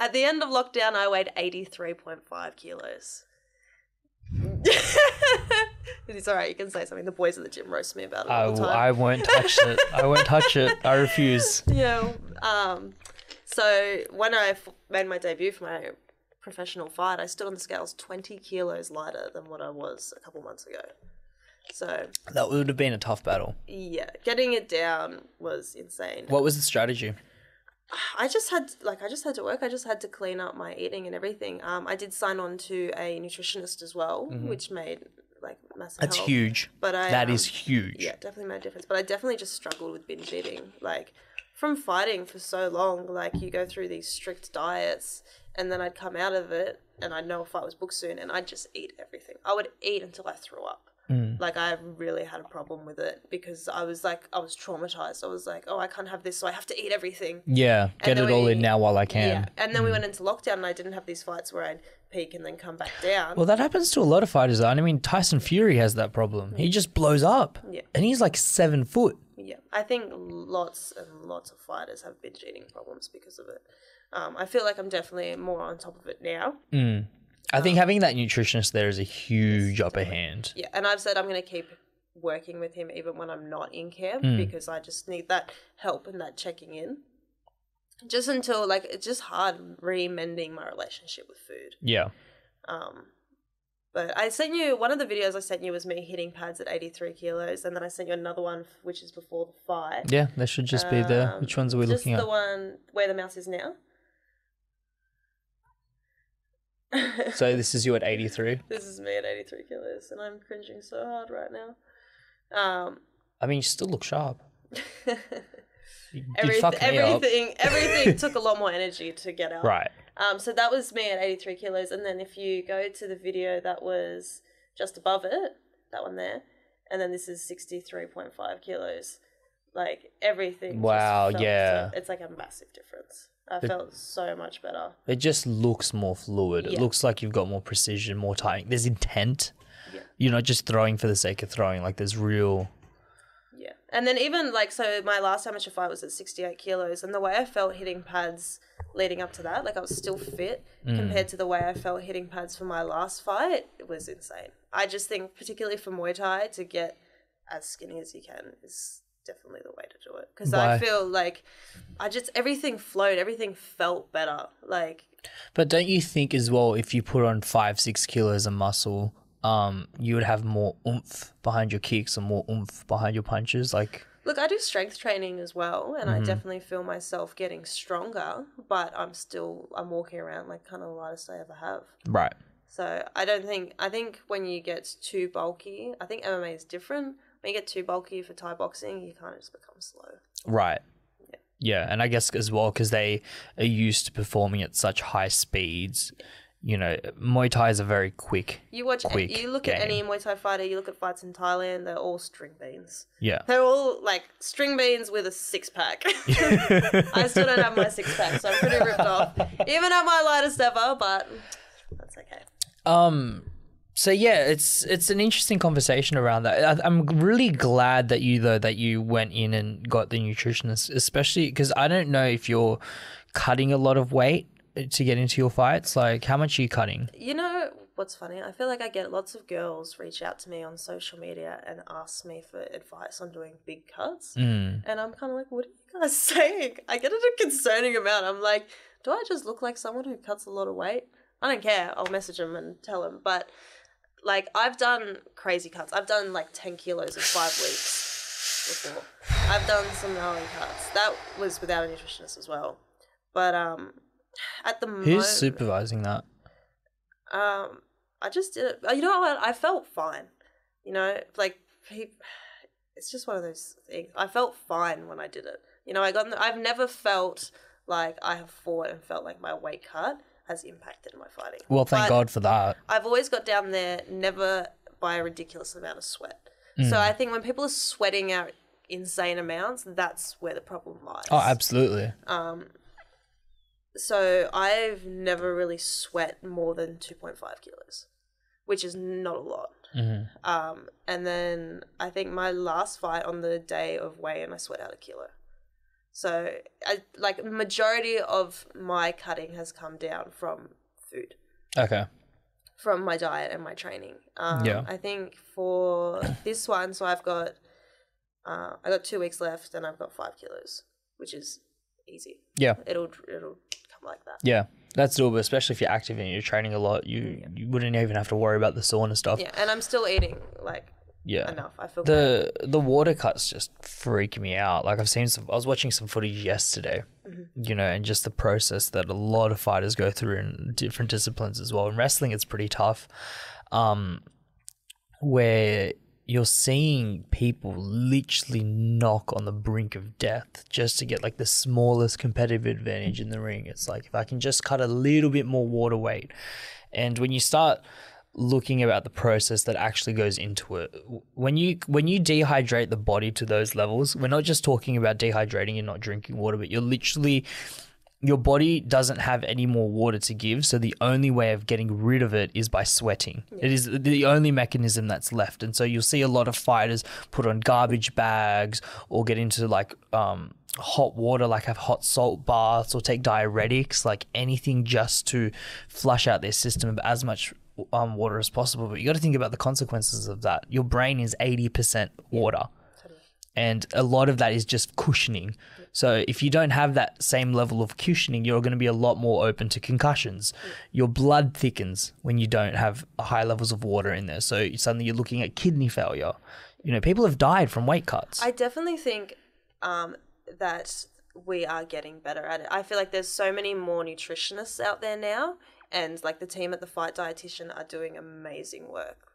At the end of lockdown, I weighed 83.5 kilos. it's all right. You can say something. The boys at the gym roast me about it I, all the time. I won't touch it. I won't touch it. I refuse. Yeah. Um, so when I f- made my debut for my professional fight, I stood on the scales 20 kilos lighter than what I was a couple months ago. So That would have been a tough battle. yeah, getting it down was insane. What was the strategy? I just had like I just had to work. I just had to clean up my eating and everything. Um, I did sign on to a nutritionist as well, which made like massive. Mm-hmm. That's help. huge. But I That um, is huge. Yeah, definitely made a difference. But I definitely just struggled with binge eating. Like from fighting for so long, like you go through these strict diets and then I'd come out of it and I'd know a fight was booked soon and I'd just eat everything. I would eat until I threw up. Mm. Like I really had a problem with it because I was like I was traumatized. I was like, oh, I can't have this, so I have to eat everything. Yeah, get it all in now while I can. Yeah, and then we went into lockdown and I didn't have these fights where I'd peak and then come back down. Well, that happens to a lot of fighters. though. I mean, Tyson Fury has that problem. He just blows up. Yeah. And he's like seven foot. Yeah, I think lots and lots of fighters have binge eating problems because of it. Um, I feel like I'm definitely more on top of it now. I think having that nutritionist there is a huge upper hand. Yeah, and I've said I'm going to keep working with him even when I'm not in camp because I just need that help and that checking in. Just until like it's just hard re-mending my relationship with food. Yeah. Um, but I sent you one of the videos I sent you was me hitting pads at 83 kilos, and then I sent you another one which is before the fight. Yeah, they should just be there. Um, Which ones are we just looking the one where the mouse is now. So this is you at 83. This is me at 83 kilos, and I'm cringing so hard right now. Um, I mean, you still look sharp. You- everyth- fuck me up. everything, everything took a lot more energy to get out. Right. Um, so that was me at 83 kilos, and then if you go to the video that was just above it, that one there, and then this is 63.5 kilos. Like everything. Wow, yeah. so- it's like a massive difference. I felt so much better. It just looks more fluid. It looks like you've got more precision, more timing. There's intent. Yeah. You're not just throwing for the sake of throwing. Like there's real. Yeah. And then even like so my last amateur fight was at 68 kilos and the way I felt hitting pads leading up to that, like I was still fit Mm. compared to the way I felt hitting pads for my last fight, it was insane. I just think particularly for Muay Thai to get as skinny as you can is definitely the way to do it because I feel like I just everything flowed, everything felt better. Like But don't you think as well, if you put on five, six kilos of muscle, um, you would have more oomph behind your kicks and more oomph behind your punches? Like, Look, I do strength training as well, and Mm-hmm. I definitely feel myself getting stronger, but I'm still I'm walking around like kind of the lightest I ever have. right. So I don't think I think when you get too bulky, I think MMA is different. When you get too bulky for Thai boxing, you kind of just become slow. Right. Yeah, Yeah, and I guess as well because they are used to performing at such high speeds. You know, Muay Thai is a very quick. You watch, Quick you look at any game. Muay Thai fighter, you look at fights in Thailand, they're all string beans. Yeah. They're all like string beans with a six pack. I still don't have my six pack, so I'm pretty ripped off. Even at my lightest ever, but that's okay. Um. So yeah, it's it's an interesting conversation around that. I, I'm really glad that you though that you went in and got the nutritionist, especially because I don't know if you're cutting a lot of weight to get into your fights. Like, how much are you cutting? You know what's funny? I feel like I get lots of girls reach out to me on social media and ask me for advice on doing big cuts. Mm. And I'm kind of like, what are you guys saying? I get it a concerning amount. I'm like, do I just look like someone who cuts a lot of weight? I don't care. I'll message them and tell them. But like, I've done crazy cuts. I've done like 10 kilos in five weeks before. I've done some gnarly cuts. That was without a nutritionist as well. But um, at the moment, Who's supervising that? um, I just did it. You know what? I felt fine. You know, like he, it's just one of those things. I felt fine when I did it. You know, I got. I've never felt like I have fought and felt like my weight cut has impacted my fighting. Well, thank But God for that. I've always got down there, never by a ridiculous amount of sweat. Mm. So I think when people are sweating out insane amounts, that's where the problem lies. Oh, absolutely. Um, So I've never really sweat more than 2.5 kilos, which is not a lot. Um, and then I think my last fight on the day of weigh-in, I sweat out a kilo. So, I, like majority of my cutting has come down from food, Okay. from my diet and my training. Um, Yeah. I think for this one, so I've got, uh, I got two weeks left, and I've got five kilos, which is easy. Yeah. It'll it'll come like that. Yeah. That's doable, especially if you're active and you're training a lot. You you wouldn't even have to worry about the sauna stuff. Yeah, and I'm still eating like Yeah. enough. I feel great. the the water cuts just freak me out. Like I've seen some. I was watching some footage yesterday, you know, and just the process that a lot of fighters go through in different disciplines as well. In wrestling, it's pretty tough, um, where you're seeing people literally knock on the brink of death just to get like the smallest competitive advantage in the ring. It's like if I can just cut a little bit more water weight, and when you start looking about the process that actually goes into it. When you when you dehydrate the body to those levels we're not just talking about dehydrating and not drinking water but you're literally your body doesn't have any more water to give. So the only way of getting rid of it is by sweating. It is the only mechanism that's left. And so you'll see a lot of fighters put on garbage bags or get into like um hot water like have hot salt baths or take diuretics like anything just to flush out their system of as much um, water as possible but you got to think about the consequences of that your brain is 80% water and a lot of that is just cushioning. So if you don't have that same level of cushioning, you're going to be a lot more open to concussions. Your blood thickens when you don't have high levels of water in there. So suddenly you're looking at kidney failure. You know, people have died from weight cuts. I definitely think um, that we are getting better at it. I feel like there's so many more nutritionists out there now, and like the team at the Fight Dietitian are doing amazing work